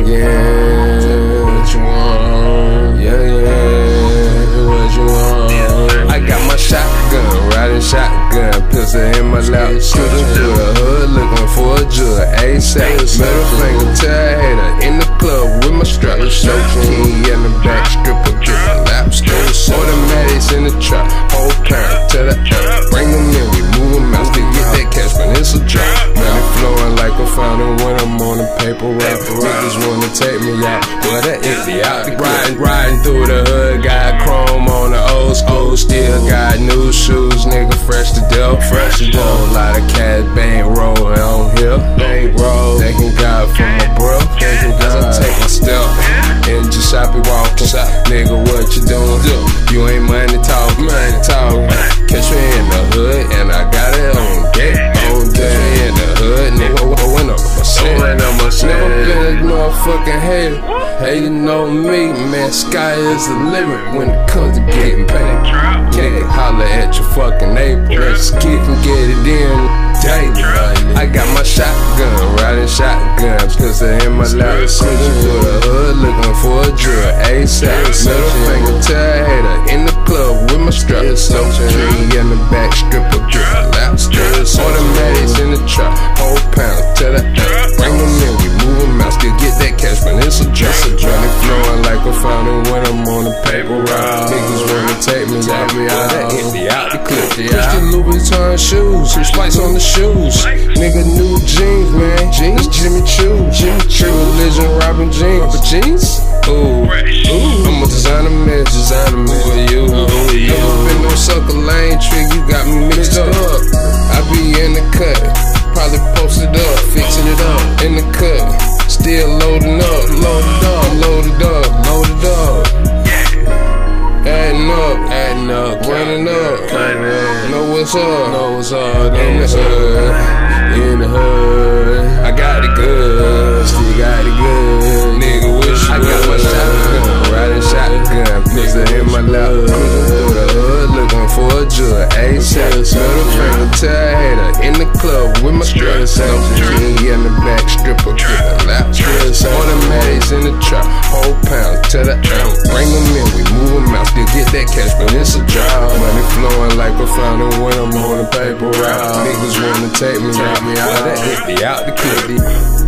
again. What you want? Yeah, yeah. What you want? I got my shotgun, riding shotgun, pistol in my lap. Cruising through the hood, looking for a jug. ASAP. Middle finger to I'm on the paper route. Niggas wanna take me out, but that empty out. Riding, riding through the hood, got chrome on hater. Hey, you know me, man. Sky is the limit when it comes to getting paid. Nigga, holler at your fucking neighbor. Let's and get it in. I got my shotgun, riding shotgun, pistol in my lap. Searching for the hood, looking a when I'm on the paper route. Niggas wanna take me out, me out. That empty out the clip. Christian Louis Louboutin shoes, some spice on the shoes. Nigga, new jeans, man. Jeans, Jimmy Choo. Jimmy Choo. Religion, Robin jeans. Robin jeans? Ooh, ooh. I'm a designer man, designer man. For you, what's up, know what's up, in the hood, club with my strap. No key in the back, stripper, get my lap. Automatics in the trap, whole pound to the out. Bring them in, we move them out. Still get that cash, but it's a job. Money flowing like a fountain when I'm on the paper route. Niggas wanna take me out, me out. That hit me out the clip.